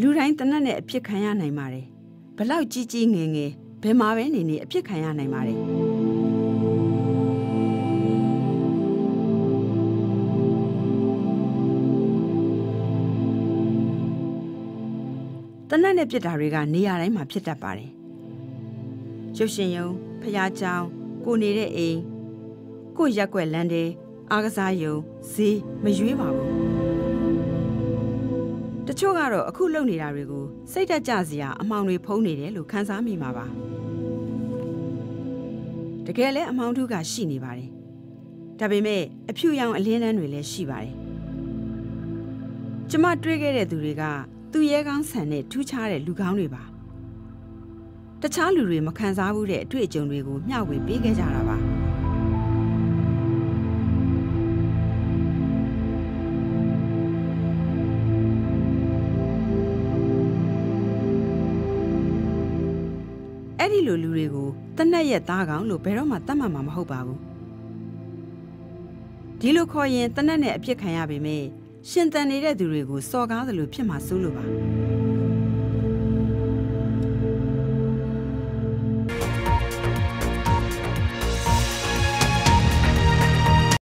လူတိုင်းတနတ်နဲ့အဖြစ်ခံရနိုင်ပါတယ်ဘလောက်ကြီးကြီးငယ်ငယ်ဘယ်မှာပဲနေနေအဖြစ်ခံရနိုင်ပါတယ်တနတ်နဲ့ပြစ်တာတွေကနေရာတိုင်းမှာဖြစ်တတ်ပါတယ်ရုပ်ရှင်ယုံဖျားကြောင်ကိုနေတဲ့အိမ်ကိုရက်ွက်လန်းတဲ့အားကစားယုံဈေးမရွေးပါဘူး တချို့ကတော့အခုလုပ်နေတာတွေကိုစိတ်တက်ကြစရာအမှောင်တွေဖုံးနေတယ်လို့ခန်းစားမိမှာပါတကယ်လဲအမှောင်ထုကရှိနေပါတယ်ဒါပေမဲ့အဖြူရောင်အလင်းတန်းတွေလည်းရှိပါတယ်ကျမတွေ့ခဲ့တဲ့သူတွေကသူရဲကောင်းဆန်တဲ့ထူးခြားတဲ့လူကောင်းတွေပါတခြားလူတွေမခံစားဘူးတဲ့အတွေ့အကြုံတွေကိုမျှဝေပေးခဲ့ကြတာပါ အဲ့ဒီလိုလူတွေကိုတနက်ရက်သားကောင်လို့ဘယ်တော့မှတတ်မှတ်မှာမဟုတ်ပါဘူးဒီလိုခေါ်ရင်တနက်နဲ့အပြစ်ခံရပေမဲ့ရှင်တန်နေတဲ့သူတွေကိုစော်ကားသလိုဖြစ်မှာစိုးလို့ပါ